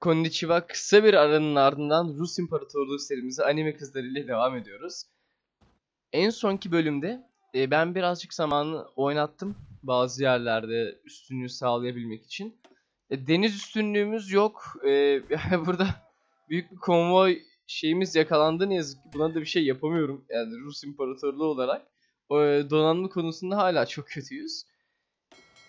Konnichiwa kısa bir aranın ardından Rus İmparatorluğu serimize anime kızlarıyla devam ediyoruz. En sonki bölümde e, ben birazcık zamanı oynattım bazı yerlerde üstünlüğü sağlayabilmek için. E, deniz üstünlüğümüz yok. E, yani burada büyük bir konvoy şeyimiz yakalandı ne yazık ki. Buna da bir şey yapamıyorum yani Rus İmparatorluğu olarak. E, donanma konusunda hala çok kötüyüz.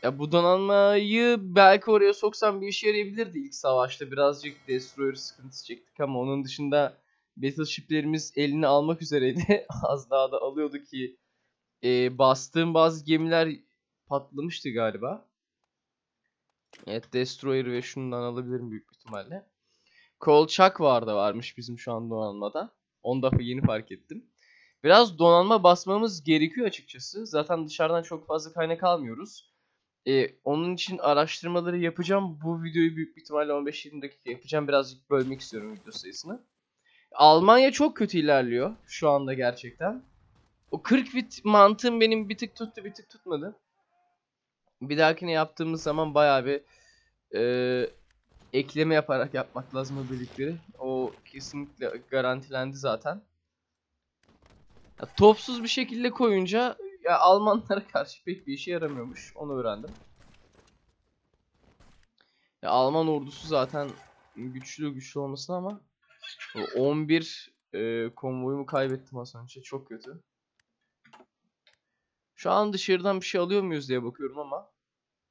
Ya bu donanmayı belki oraya soksam bir işe yarayabilirdi ilk savaşta. Birazcık Destroyer sıkıntısı çektik ama onun dışında Battleship'lerimiz elini almak üzereydi. Az daha da alıyordu ki e, bastığım bazı gemiler patlamıştı galiba. Evet Destroyer ve şundan alabilirim büyük ihtimalle. Kolçak vardı varmış bizim şu an donanmada. 10 defa yeni fark ettim. Biraz donanma basmamız gerekiyor açıkçası. Zaten dışarıdan çok fazla kaynak almıyoruz. Ee, onun için araştırmaları yapacağım. Bu videoyu büyük bir ihtimalle 15-20 dakika yapacağım. Birazcık bölmek istiyorum video sayısını. Almanya çok kötü ilerliyor şu anda gerçekten. O 40 bit mantığım benim bir tık tuttu bir tık tutmadı. Bir dahakine yaptığımız zaman bayağı bir e, ekleme yaparak yapmak lazım o birlikleri. O kesinlikle garantilendi zaten. Ya, topsuz bir şekilde koyunca ya Almanlara karşı pek bir işe yaramıyormuş. Onu öğrendim. Ya Alman ordusu zaten güçlü güçlü olmasına ama 11 e, konvoyumu kaybettim az önce. Çok kötü. Şu an dışarıdan bir şey alıyor muyuz diye bakıyorum ama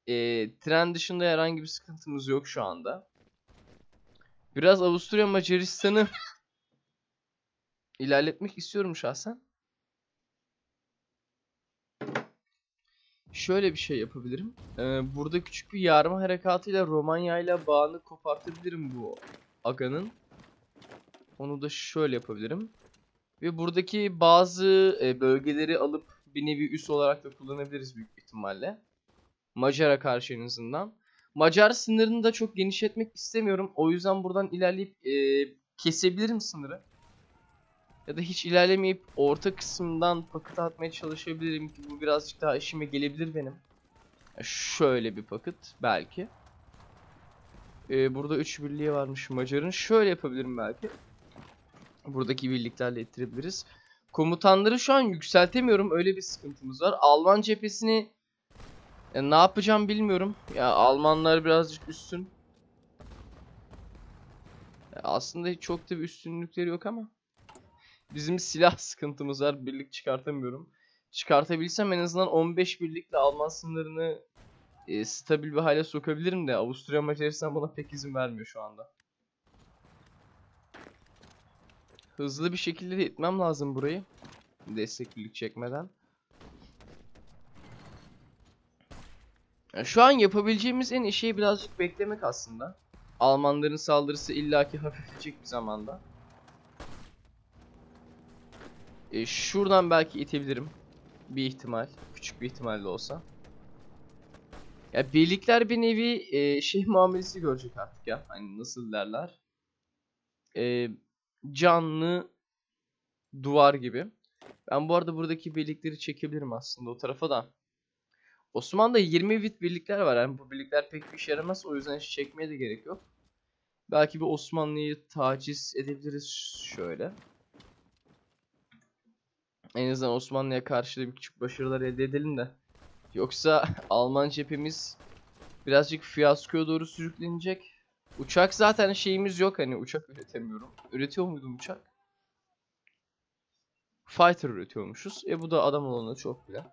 e, tren dışında herhangi bir sıkıntımız yok şu anda. Biraz Avusturya Macaristan'ı ilerletmek istiyorum şahsen. Şöyle bir şey yapabilirim. Ee, burada küçük bir yarma harekatıyla Romanya ile bağını kopartabilirim bu aganın. Onu da şöyle yapabilirim. Ve buradaki bazı e, bölgeleri alıp bir nevi üs olarak da kullanabiliriz büyük ihtimalle. Macar'a karşı en azından. Macar sınırını da çok genişletmek istemiyorum. O yüzden buradan ilerleyip e, kesebilirim sınırı. Ya da hiç ilerlemeyip orta kısımdan paket atmaya çalışabilirim ki bu birazcık daha işime gelebilir benim. Şöyle bir paket belki. Ee, burada 3 birliği varmış Macar'ın. Şöyle yapabilirim belki. Buradaki birliklerle ettirebiliriz. Komutanları şu an yükseltemiyorum. Öyle bir sıkıntımız var. Alman cephesini ya ne yapacağım bilmiyorum. Ya Almanlar birazcık üstün. Ya aslında çok da bir üstünlükleri yok ama. Bizim silah sıkıntımız var. Birlik çıkartamıyorum. Çıkartabilsem en azından 15 birlikle Alman sınırını e, stabil bir hale sokabilirim de Avusturya Macaristan bana pek izin vermiyor şu anda. Hızlı bir şekilde itmem lazım burayı. Destek birlik çekmeden. Yani şu an yapabileceğimiz en iyi şey birazcık beklemek aslında. Almanların saldırısı illaki hafifleyecek bir zamanda. E, şuradan belki itebilirim. Bir ihtimal. Küçük bir ihtimalle olsa. Ya birlikler bir nevi e, şey muamelesi görecek artık ya. Hani nasıl derler. E, canlı duvar gibi. Ben bu arada buradaki birlikleri çekebilirim aslında o tarafa da. Osmanlı'da 20 bit birlikler var. Yani bu birlikler pek bir işe yaramaz. O yüzden çekmeye de gerek yok. Belki bir Osmanlı'yı taciz edebiliriz şöyle. En azından Osmanlı'ya karşı da bir küçük başarılar elde edelim de. Yoksa Alman cephemiz birazcık fiyaskoya doğru sürüklenecek. Uçak zaten şeyimiz yok hani uçak üretemiyorum. Üretiyor muydum uçak? Fighter üretiyormuşuz. E bu da adam olanı çok bile.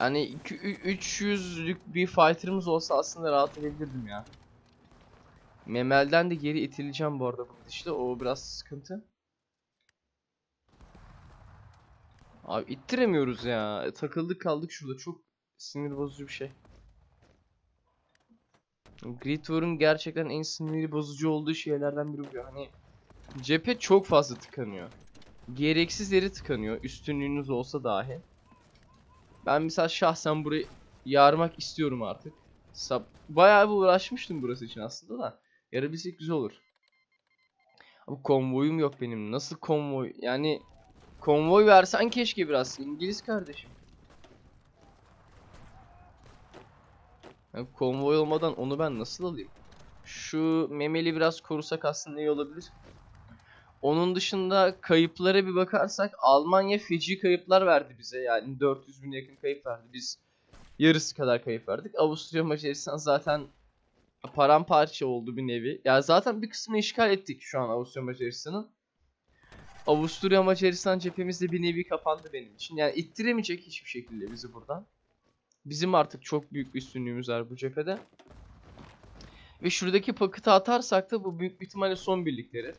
Yani 300'lük bir fighter'ımız olsa aslında rahat edebilirdim ya. Memel'den de geri itileceğim bu arada bu işte o biraz sıkıntı. Abi ittiremiyoruz ya. E, takıldık kaldık şurada. Çok sinir bozucu bir şey. Grid War'un gerçekten en sinir bozucu olduğu şeylerden biri bu. Hani cephe çok fazla tıkanıyor. Gereksiz yeri tıkanıyor. Üstünlüğünüz olsa dahi. Ben mesela şahsen burayı yarmak istiyorum artık. Sab Bayağı bir uğraşmıştım burası için aslında da. Yarabilsek güzel olur. Ama konvoyum yok benim. Nasıl konvoy? Yani konvoy versen keşke biraz. İngiliz kardeşim. Yani konvoy olmadan onu ben nasıl alayım? Şu memeli biraz korusak aslında iyi olabilir. Onun dışında kayıplara bir bakarsak Almanya feci kayıplar verdi bize. Yani 400 bin yakın kayıp verdi. Biz yarısı kadar kayıp verdik. Avusturya Macaristan zaten paramparça oldu bir nevi. Ya zaten bir kısmını işgal ettik şu an Avusturya Macaristan'ın. Avusturya Macaristan cephemiz de bir nevi kapandı benim için. Yani ittiremeyecek hiçbir şekilde bizi buradan. Bizim artık çok büyük bir üstünlüğümüz var bu cephede. Ve şuradaki paketi atarsak da bu büyük ihtimalle son birlikleri.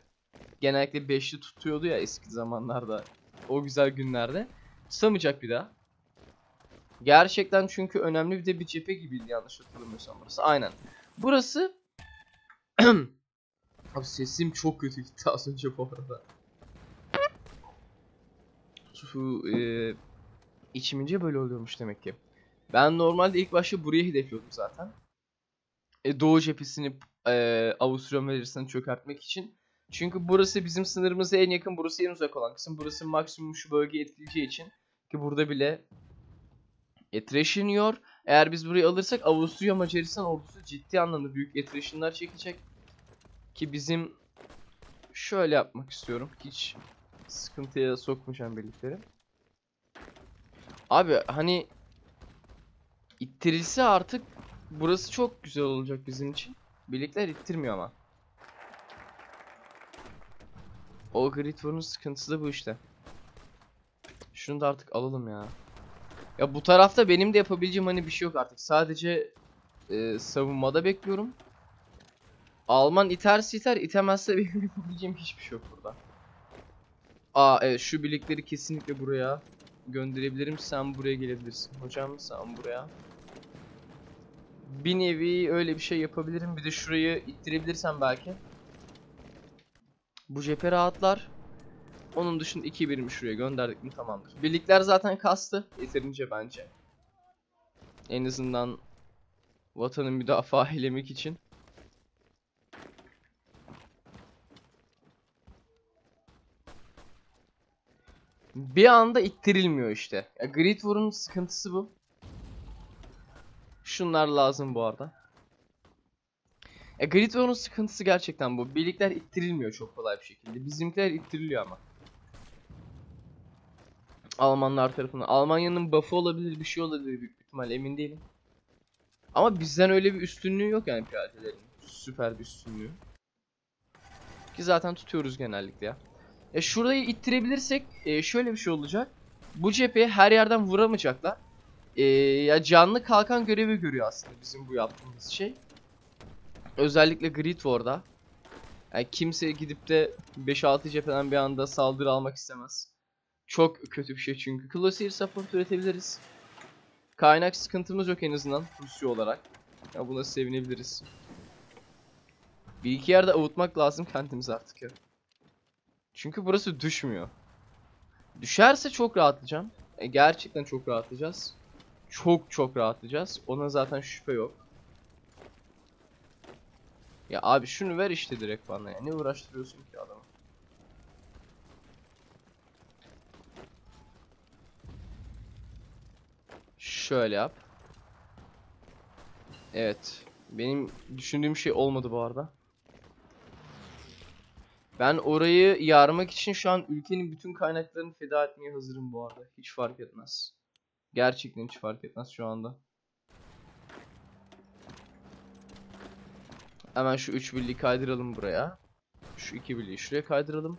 Genellikle beşli tutuyordu ya eski zamanlarda. O güzel günlerde. Tutamayacak bir daha. Gerçekten çünkü önemli bir de bir cephe gibiydi yanlış hatırlamıyorsam burası. Aynen. Burası... Abi sesim çok kötü gitti az önce bu arada. Şu e, içimince böyle oluyormuş demek ki. Ben normalde ilk başta burayı hedefliyordum zaten. E, Doğu cephesini e, Avusturya Macaristan'ı çökertmek için. Çünkü burası bizim sınırımıza en yakın, burası en uzak olan kısım. Burası maksimum şu bölgeyi etkileyeceği için. Ki burada bile etreşiniyor. Eğer biz burayı alırsak Avusturya Macaristan ordusu ciddi anlamda büyük etreşinler çekecek. Ki bizim şöyle yapmak istiyorum. Hiç sıkıntıya sokmayacağım birlikleri. Abi hani ittirilse artık burası çok güzel olacak bizim için. Birlikler ittirmiyor ama. O Grid War'un sıkıntısı da bu işte. Şunu da artık alalım ya. Ya bu tarafta benim de yapabileceğim hani bir şey yok artık. Sadece e, savunmada bekliyorum. Alman iterse iter, itemezse benim yapabileceğim hiçbir şey yok burada. Aa evet şu birlikleri kesinlikle buraya gönderebilirim. Sen buraya gelebilirsin. Hocam sen buraya. Bir nevi öyle bir şey yapabilirim. Bir de şurayı ittirebilirsem belki. Bu cephe rahatlar. Onun dışında iki birimi şuraya gönderdik mi tamamdır. Birlikler zaten kastı. Yeterince bence. En azından vatanı müdafaa eylemek için. Bir anda ittirilmiyor işte. Ya Grid War'un sıkıntısı bu. Şunlar lazım bu arada. Ya Grid War'un sıkıntısı gerçekten bu. Birlikler ittirilmiyor çok kolay bir şekilde. Bizimkiler ittiriliyor ama. Almanlar tarafından. Almanya'nın buff'ı olabilir, bir şey olabilir büyük ihtimal emin değilim. Ama bizden öyle bir üstünlüğü yok yani piyadelerin. Süper bir üstünlüğü. Ki zaten tutuyoruz genellikle ya. E şurayı ittirebilirsek e, şöyle bir şey olacak. Bu cepheye her yerden vuramayacaklar. E, ya canlı kalkan görevi görüyor aslında bizim bu yaptığımız şey. Özellikle Grid War'da. Yani kimse gidip de 5-6 cepheden bir anda saldırı almak istemez. Çok kötü bir şey çünkü. Closeer support üretebiliriz. Kaynak sıkıntımız yok en azından Rusya olarak. Ya buna sevinebiliriz. Bir iki yerde avutmak lazım kendimizi artık ya. Çünkü burası düşmüyor. Düşerse çok rahatlayacağım. E, gerçekten çok rahatlayacağız. Çok çok rahatlayacağız. Ona zaten şüphe yok. Ya abi şunu ver işte direkt bana ya. Ne uğraştırıyorsun ki adamı? Şöyle yap. Evet. Benim düşündüğüm şey olmadı bu arada. Ben orayı yarmak için şu an ülkenin bütün kaynaklarını feda etmeye hazırım bu arada. Hiç fark etmez. Gerçekten hiç fark etmez şu anda. Hemen şu 3 birliği kaydıralım buraya. Şu 2 birliği şuraya kaydıralım.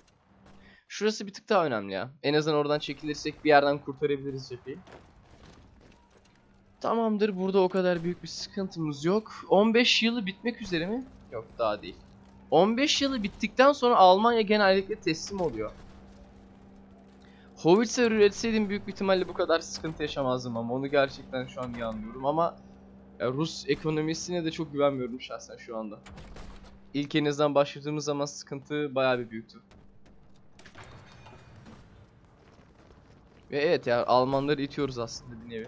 Şurası bir tık daha önemli ya. En azından oradan çekilirsek bir yerden kurtarabiliriz cepheyi. Tamamdır. Burada o kadar büyük bir sıkıntımız yok. 15 yılı bitmek üzere mi? Yok daha değil. 15 yılı bittikten sonra Almanya genellikle teslim oluyor. Howitzer üretseydim büyük bir ihtimalle bu kadar sıkıntı yaşamazdım ama onu gerçekten şu an iyi anlıyorum ama Rus ekonomisine de çok güvenmiyorum şahsen şu anda. İlk en azından başladığımız zaman sıkıntı bayağı bir büyüktü. Ve evet ya Almanları itiyoruz aslında bir nevi.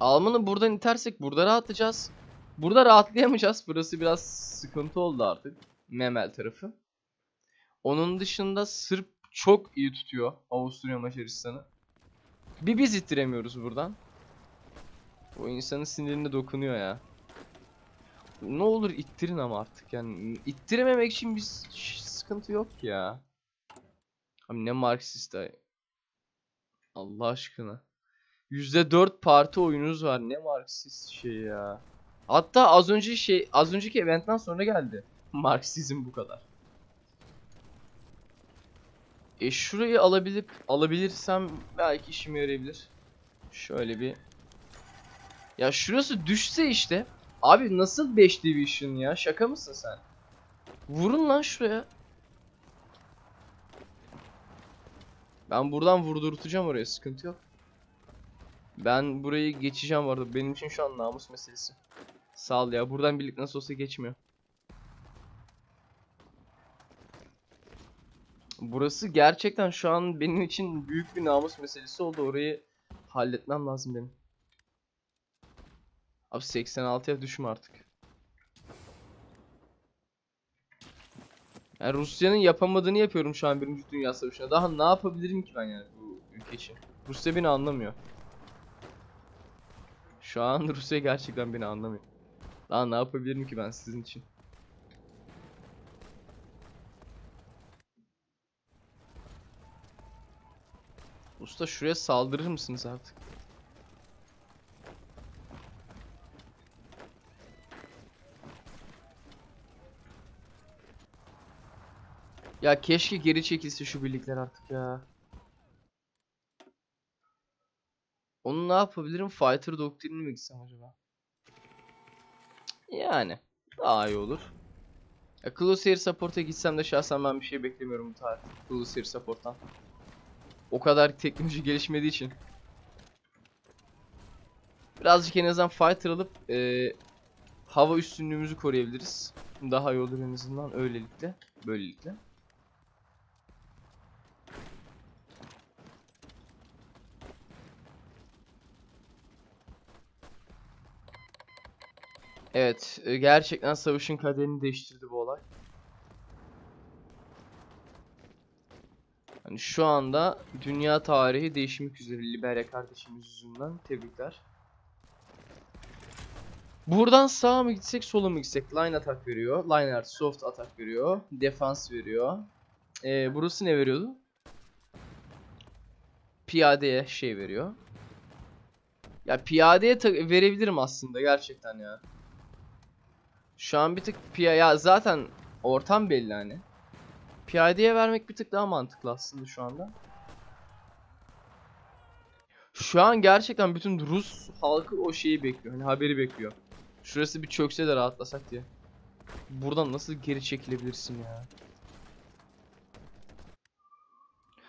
Alman'ı buradan itersek burada rahatlayacağız. Burada rahatlayamayacağız. Burası biraz sıkıntı oldu artık. Memel tarafı. Onun dışında Sırp çok iyi tutuyor Avusturya Macaristan'ı. Bir biz ittiremiyoruz buradan. O insanın sinirine dokunuyor ya. Ne olur ittirin ama artık yani. İttirememek için bir sıkıntı yok ya. Abi ne Marksist ay. Allah aşkına. %4 parti oyununuz var. Ne Marksist şey ya. Hatta az önce şey az önceki eventten sonra geldi. Marksizm bu kadar. E şurayı alabilip alabilirsem belki işime yarayabilir. Şöyle bir Ya şurası düşse işte. Abi nasıl 5 division ya? Şaka mısın sen? Vurun lan şuraya. Ben buradan vurdurtacağım oraya sıkıntı yok. Ben burayı geçeceğim arada. Benim için şu an namus meselesi. Sağ ol ya. Buradan birlik nasıl olsa geçmiyor. Burası gerçekten şu an benim için büyük bir namus meselesi oldu. Orayı halletmem lazım benim. Abi 86'ya düşme artık. Yani Rusya'nın yapamadığını yapıyorum şu an Birinci Dünya Savaşı'nda. Daha ne yapabilirim ki ben yani bu ülke için? Rusya beni anlamıyor. Şu an Rusya gerçekten beni anlamıyor. Daha ne yapabilirim ki ben sizin için? Usta şuraya saldırır mısınız artık? Ya keşke geri çekilse şu birlikler artık ya. Onu ne yapabilirim? Fighter doktrinini mi gitsem acaba? Yani daha iyi olur. Ya Close Air Support'a gitsem de şahsen ben bir şey beklemiyorum bu tarih. Close Air Support'tan. O kadar teknoloji gelişmediği için. Birazcık en azından fighter alıp e, hava üstünlüğümüzü koruyabiliriz. Daha iyi olur en azından öylelikle. Böylelikle. Evet, e, gerçekten savaşın kaderini değiştirdi bu olay. Hani şu anda dünya tarihi değişmek üzere Liberya kardeşimiz yüzünden tebrikler. Buradan sağa mı gitsek sola mı gitsek? Line atak veriyor. Line art soft atak veriyor. Defans veriyor. Ee, burası ne veriyordu? Piyadeye şey veriyor. Ya piyadeye verebilirim aslında gerçekten ya. Şu an bir tık piya ya zaten ortam belli hani. Piyadeye vermek bir tık daha mantıklı aslında şu anda. Şu an gerçekten bütün Rus halkı o şeyi bekliyor. Hani haberi bekliyor. Şurası bir çökse de rahatlasak diye. Buradan nasıl geri çekilebilirsin ya?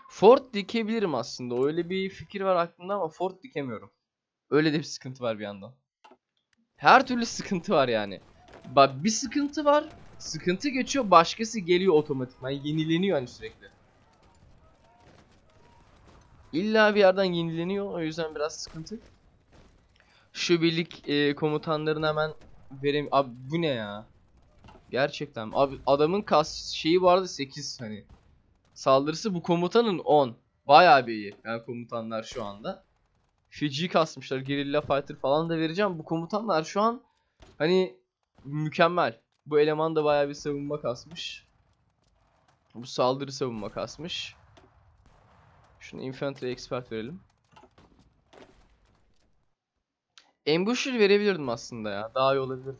Fort dikebilirim aslında. Öyle bir fikir var aklımda ama fort dikemiyorum. Öyle de bir sıkıntı var bir yandan. Her türlü sıkıntı var yani. Bak bir sıkıntı var. Sıkıntı geçiyor, başkası geliyor otomatikman. Yenileniyor hani sürekli. İlla bir yerden yenileniyor. O yüzden biraz sıkıntı. Şu birlik e, komutanlarını hemen vereyim. Abi bu ne ya? Gerçekten. Abi adamın kas şeyi vardı 8 hani. Saldırısı bu komutanın 10. Bayağı bir iyi. Yani komutanlar şu anda. Fiji kasmışlar. Gerilla fighter falan da vereceğim. Bu komutanlar şu an hani mükemmel. Bu eleman da bayağı bir savunma kasmış. Bu saldırı savunma kasmış. Şunu infantry expert verelim. Ambusher verebilirdim aslında ya. Daha iyi olabilirdi.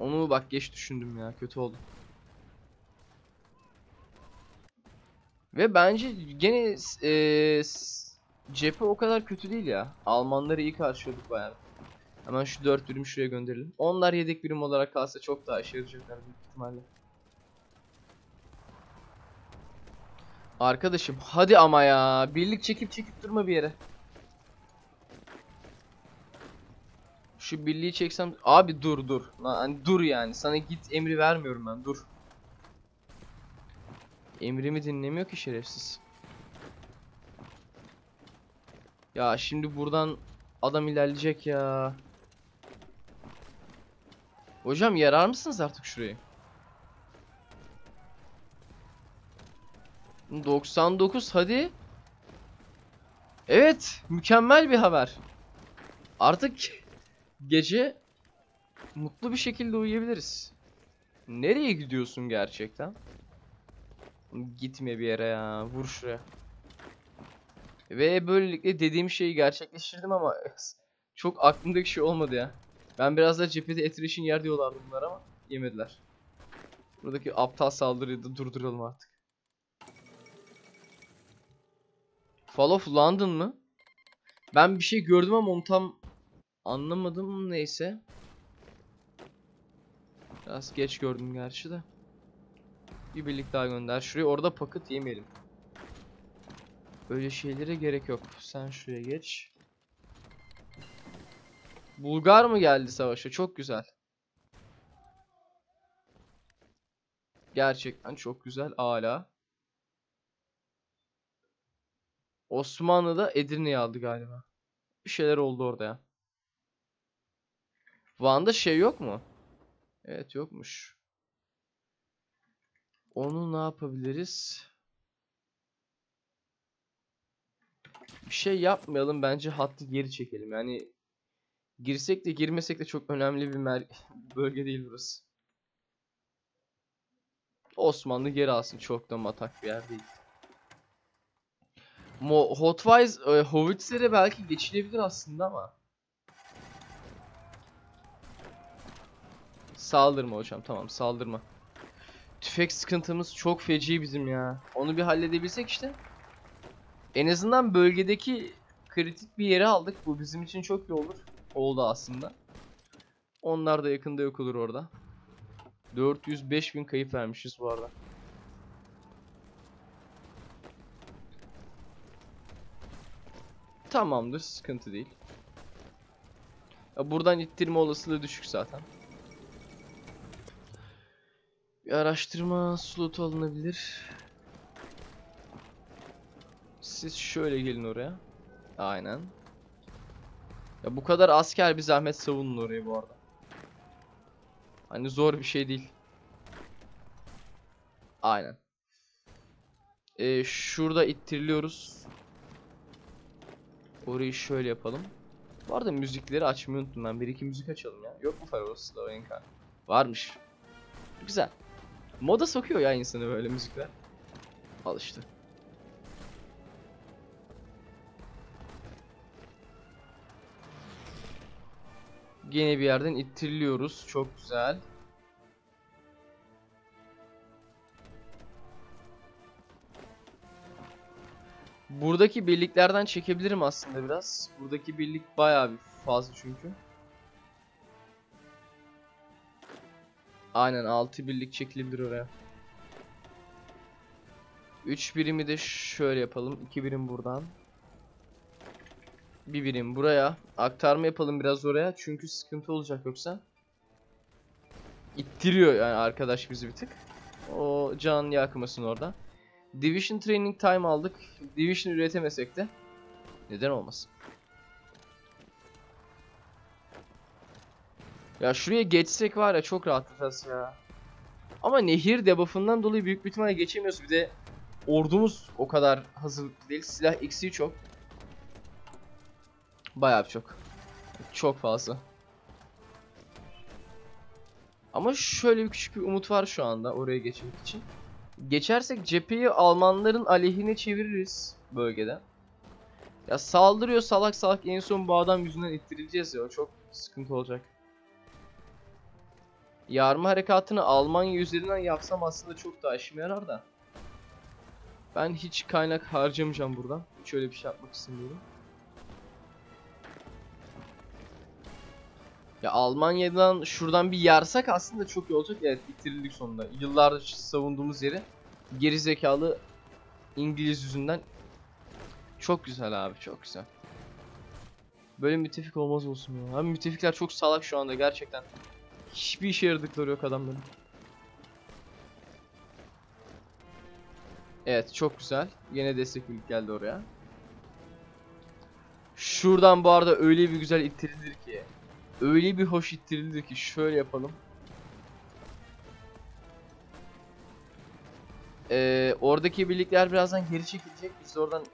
Onu bak geç düşündüm ya. Kötü oldu. Ve bence gene e, cephe o kadar kötü değil ya. Almanları iyi karşıladık bayağı. Hemen şu 4 birim şuraya gönderelim. Onlar yedek birim olarak kalsa çok daha işe yarayacaklar büyük ihtimalle. Arkadaşım hadi ama ya. Birlik çekip çekip durma bir yere. Şu birliği çeksem... Abi dur dur. Hani dur yani. Sana git emri vermiyorum ben dur. Emrimi dinlemiyor ki şerefsiz. Ya şimdi buradan adam ilerleyecek ya. Hocam yarar mısınız artık şurayı? 99 hadi. Evet, mükemmel bir haber. Artık gece mutlu bir şekilde uyuyabiliriz. Nereye gidiyorsun gerçekten? Gitme bir yere ya. Vur şuraya. Ve böylelikle dediğim şeyi gerçekleştirdim ama çok aklımdaki şey olmadı ya. Ben biraz da cephede Etriş'in yer diyorlardı bunlar ama yemediler. Buradaki aptal saldırıyı da durduralım artık. Fall of London mı? Ben bir şey gördüm ama onu tam anlamadım neyse. Biraz geç gördüm gerçi de. Bir birlik daha gönder. Şuraya orada paket yemeyelim. Böyle şeylere gerek yok. Sen şuraya geç. Bulgar mı geldi savaşa? Çok güzel. Gerçekten çok güzel. Ala. Osmanlı da Edirne'yi aldı galiba. Bir şeyler oldu orada ya. Van'da şey yok mu? Evet yokmuş. Onu ne yapabiliriz? Bir şey yapmayalım bence hattı geri çekelim. Yani girsek de girmesek de çok önemli bir bölge değil burası. Osmanlı geri alsın çok da matak bir yer değil. Mo Hotwise e, Howitz'lere belki geçilebilir aslında ama. Saldırma hocam tamam saldırma. Tüfek sıkıntımız çok feci bizim ya. Onu bir halledebilsek işte. En azından bölgedeki kritik bir yere aldık. Bu bizim için çok iyi olur. Oldu aslında. Onlar da yakında yok olur orada. 405 bin kayıp vermişiz bu arada. Tamamdır sıkıntı değil. Ya buradan ittirme olasılığı düşük zaten. Bir araştırma slotu alınabilir. Siz şöyle gelin oraya. Aynen. Ya bu kadar asker bir zahmet savunun orayı bu arada. Hani zor bir şey değil. Aynen. Ee, şurada ittiriliyoruz. Orayı şöyle yapalım. Bu arada müzikleri açmayı unuttum ben. Bir iki müzik açalım ya. Yok mu Faroes Slovenka? Varmış. Güzel. Moda sokuyor ya insanı böyle müzikler. Al işte. Yine bir yerden ittiriliyoruz. Çok güzel. Buradaki birliklerden çekebilirim aslında biraz. Buradaki birlik bayağı bir fazla çünkü. Aynen 6 birlik çekilebilir oraya. 3 birimi de şöyle yapalım. 2 birim buradan. Bir birim buraya. Aktarma yapalım biraz oraya. Çünkü sıkıntı olacak yoksa. İttiriyor yani arkadaş bizi bir tık. O can yakmasın orada. Division Training Time aldık. Division üretemesek de. Neden olmasın? Ya şuraya geçsek var ya çok rahatlatacağız ya. Ama nehir debuff'ından dolayı büyük bir ihtimalle geçemiyoruz. Bir de ordumuz o kadar hazırlıklı değil. Silah eksiği çok. Bayağı çok. Çok fazla. Ama şöyle bir küçük bir umut var şu anda oraya geçmek için. Geçersek cepheyi Almanların aleyhine çeviririz bölgede. Ya saldırıyor salak salak en son bu adam yüzünden ittirileceğiz ya çok sıkıntı olacak. Yarma harekatını Almanya üzerinden yapsam aslında çok daha işime yarar da. Ben hiç kaynak harcamayacağım buradan. Hiç öyle bir şey yapmak istemiyorum. Ya Almanya'dan şuradan bir yarsak aslında çok iyi olacak. Evet bitirildik sonunda. Yıllardır savunduğumuz yeri geri zekalı İngiliz yüzünden çok güzel abi çok güzel. Böyle müttefik olmaz olsun ya. Abi müttefikler çok salak şu anda gerçekten. Hiçbir işe yaradıkları yok adamların. Evet çok güzel. Yine destek geldi oraya. Şuradan bu arada öyle bir güzel ittirilir. Öyle bir hoş ittirilir ki şöyle yapalım. Ee, oradaki birlikler birazdan geri çekilecek. Biz oradan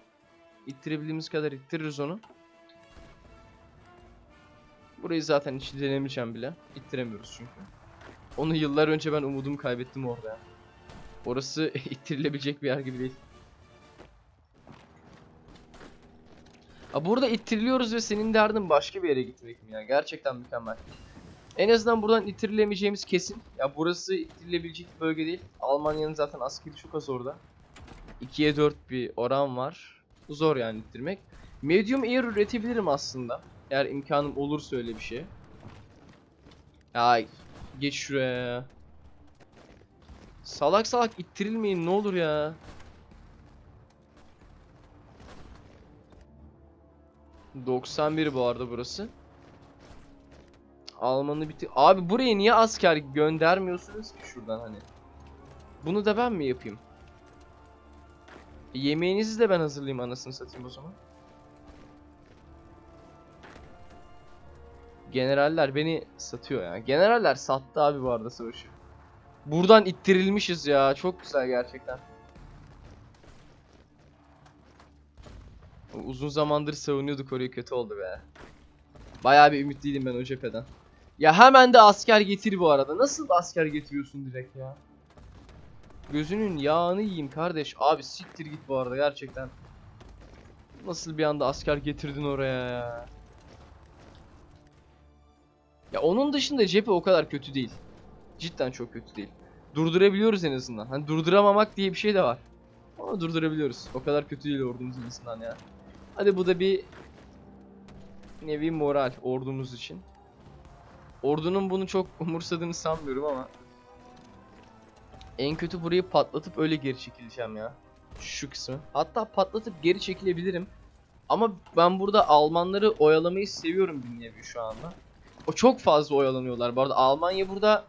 ittirebildiğimiz kadar ittiririz onu. Burayı zaten hiç denemeyeceğim bile. İttiremiyoruz çünkü. Onu yıllar önce ben umudumu kaybettim orada. Orası ittirilebilecek bir yer gibi değil. Ha burada ittiriliyoruz ve senin derdin başka bir yere gitmek mi ya? Gerçekten mükemmel. En azından buradan ittirilemeyeceğimiz kesin. Ya burası ittirilebilecek bir bölge değil. Almanya'nın zaten askeri çok az orada. 2'ye 4 bir oran var. Zor yani ittirmek. Medium air üretebilirim aslında. Eğer imkanım olursa öyle bir şey. Ya geç şuraya ya. Salak salak ittirilmeyin ne olur ya. ...91 bu arada burası. Almanı bitti. Abi buraya niye asker göndermiyorsunuz ki şuradan hani? Bunu da ben mi yapayım? E, yemeğinizi de ben hazırlayayım anasını satayım o zaman. Generaller beni satıyor ya. Generaller sattı abi bu arada savaşı. Buradan ittirilmişiz ya. Çok güzel gerçekten. Uzun zamandır savunuyorduk orayı kötü oldu be. Bayağı bir ümitliydim ben o cepheden. Ya hemen de asker getir bu arada. Nasıl asker getiriyorsun direkt ya? Gözünün yağını yiyeyim kardeş. Abi siktir git bu arada gerçekten. Nasıl bir anda asker getirdin oraya ya? Ya onun dışında cephe o kadar kötü değil. Cidden çok kötü değil. Durdurabiliyoruz en azından. Hani durduramamak diye bir şey de var. Ama durdurabiliyoruz. O kadar kötü değil ordumuz en azından ya. Hadi bu da bir nevi moral ordumuz için. Ordunun bunu çok umursadığını sanmıyorum ama en kötü burayı patlatıp öyle geri çekileceğim ya. Şu kısmı. Hatta patlatıp geri çekilebilirim. Ama ben burada Almanları oyalamayı seviyorum bir nevi şu anda. O çok fazla oyalanıyorlar. Bu arada Almanya burada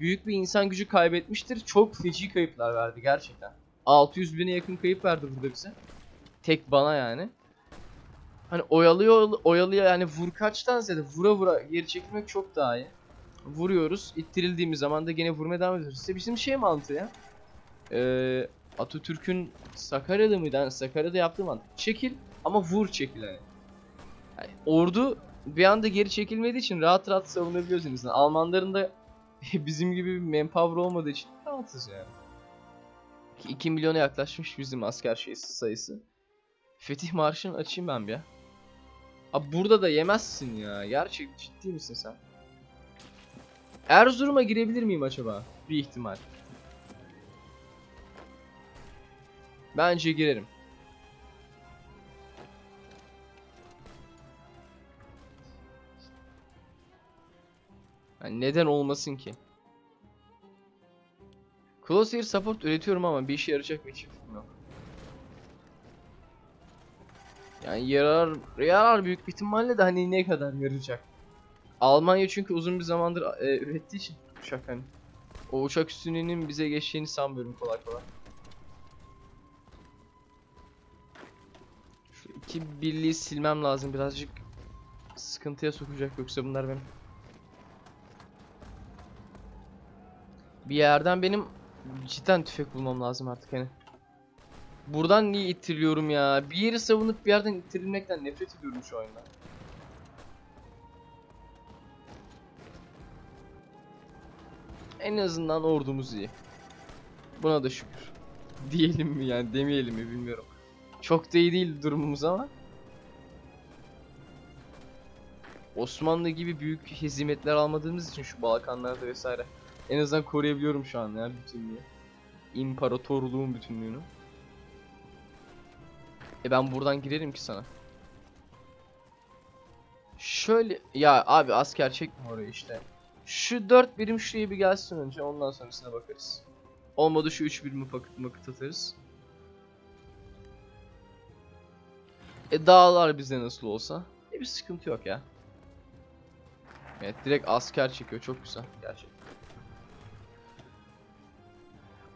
büyük bir insan gücü kaybetmiştir. Çok feci kayıplar verdi gerçekten. 600 bine yakın kayıp verdi burada bize. Tek bana yani. Hani oyalıyor oyalıyor yani vur kaçtan ziyade vura vura geri çekilmek çok daha iyi. Vuruyoruz. ittirildiğimiz zaman da gene vurmaya devam ediyoruz. İşte bizim şey mantığı ya. Ee, Atatürk'ün Sakarya'da mıydı? Yani Sakarya'da yaptığı mantık. Çekil ama vur çekil hani. Yani ordu bir anda geri çekilmediği için rahat rahat savunabiliyoruz en azından. Almanların da bizim gibi bir manpower olmadığı için rahatız yani. 2 milyona yaklaşmış bizim asker şeysi sayısı. Fetih Marşı'nı açayım ben bir ya. Abi burada da yemezsin ya. Gerçek ciddi misin sen? Erzurum'a girebilir miyim acaba? Bir ihtimal. Bence girerim. Yani neden olmasın ki? Crosshair support üretiyorum ama bir işe yarayacak bir çiftlik yok. Yani yarar yarar büyük bir ihtimalle de hani ne kadar yarayacak. Almanya çünkü uzun bir zamandır e, ürettiği için uçak hani. O uçak üstünlüğünün bize geçeceğini sanmıyorum kolay kolay. Şu iki birliği silmem lazım birazcık sıkıntıya sokacak yoksa bunlar benim. Bir yerden benim cidden tüfek bulmam lazım artık hani. Buradan niye ittiriliyorum ya? Bir yeri savunup bir yerden ittirilmekten nefret ediyorum şu oyunda. En azından ordumuz iyi. Buna da şükür. Diyelim mi yani demeyelim mi bilmiyorum. Çok da iyi değil durumumuz ama. Osmanlı gibi büyük hizmetler almadığımız için şu Balkanlarda vesaire. En azından koruyabiliyorum şu an ya bütünlüğü. İmparatorluğun bütünlüğünü. E ben buradan girerim ki sana. Şöyle ya abi asker çekme oraya işte. Şu 4 birim şuraya bir gelsin önce ondan sonrasına bakarız. Olmadı şu 3 birimi pakıt makıt atarız. E dağlar bize nasıl olsa. E bir sıkıntı yok ya. Evet direkt asker çekiyor çok güzel gerçekten.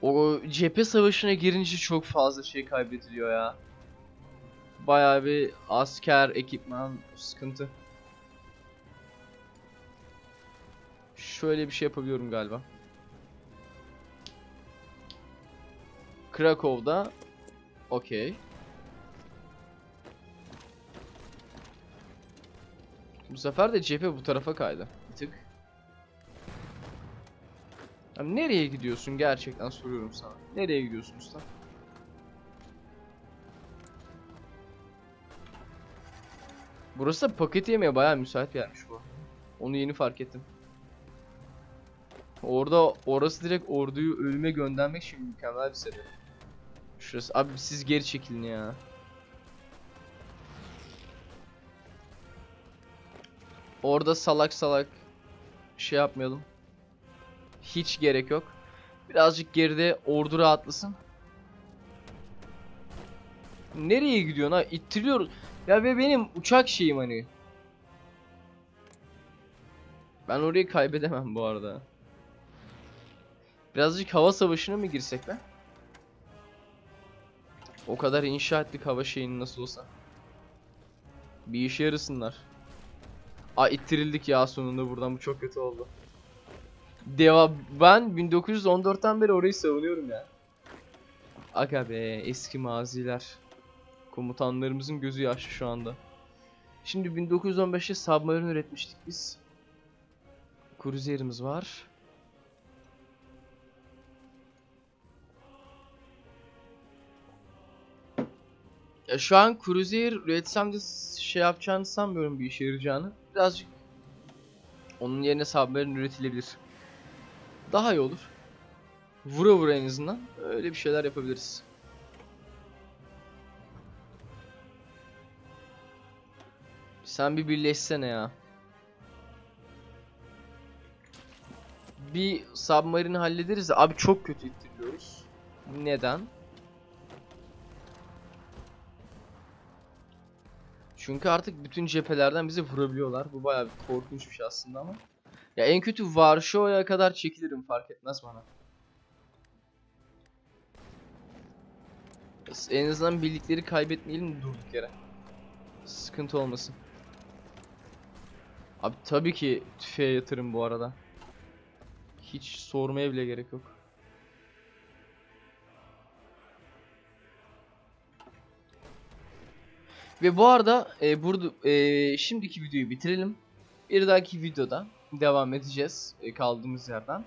O cephe savaşına girince çok fazla şey kaybediliyor ya. Bayağı bir asker, ekipman sıkıntı. Şöyle bir şey yapabiliyorum galiba. Krakow'da okey. Bu sefer de cephe bu tarafa kaydı. Bir tık. Abi nereye gidiyorsun gerçekten soruyorum sana. Nereye gidiyorsun usta? Burası da paket yemeye bayağı müsait bir yermiş bu. Onu yeni fark ettim. Orada orası direkt orduyu ölüme göndermek için mükemmel bir sebep. Şurası abi siz geri çekilin ya. Orada salak salak şey yapmayalım. Hiç gerek yok. Birazcık geride ordu rahatlasın. Nereye gidiyorsun ha? İttiriyoruz. Ya ve benim uçak şeyim hani. Ben orayı kaybedemem bu arada. Birazcık hava savaşına mı girsek be? O kadar inşa ettik hava şeyini nasıl olsa. Bir işe yarasınlar. Aa ittirildik ya sonunda buradan bu çok kötü oldu. Deva ben 1914'ten beri orayı savunuyorum ya. Aga be eski maziler. Komutanlarımızın gözü yaşlı şu anda. Şimdi 1915'te submarine üretmiştik biz. Kruzerimiz var. Ya şu an Cruiser üretsem de şey yapacağını sanmıyorum bir işe yarayacağını. Birazcık onun yerine submarine üretilebilir. Daha iyi olur. Vura vura en azından öyle bir şeyler yapabiliriz. Sen bir birleşsene ya. Bir submarine hallederiz de abi çok kötü ittiriliyoruz. Neden? Çünkü artık bütün cephelerden bizi vurabiliyorlar. Bu bayağı bir korkunç bir şey aslında ama. Ya en kötü Varşova'ya kadar çekilirim fark etmez bana. En azından birlikleri kaybetmeyelim durduk yere. Sıkıntı olmasın. Abi tabii ki tüfeğe yatırım bu arada. Hiç sormaya bile gerek yok. Ve bu arada e, burada e, şimdiki videoyu bitirelim. Bir dahaki videoda devam edeceğiz e, kaldığımız yerden.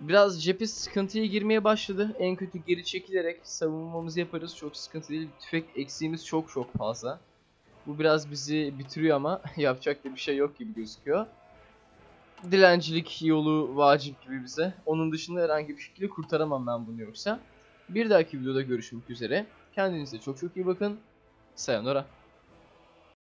Biraz cephe sıkıntıya girmeye başladı. En kötü geri çekilerek savunmamızı yaparız. Çok sıkıntı değil. Tüfek eksiğimiz çok çok fazla. Bu biraz bizi bitiriyor ama yapacak da bir şey yok gibi gözüküyor. Dilencilik yolu vacip gibi bize. Onun dışında herhangi bir şekilde kurtaramam ben bunu yoksa. Bir dahaki videoda görüşmek üzere. Kendinize çok çok iyi bakın. Sayonara.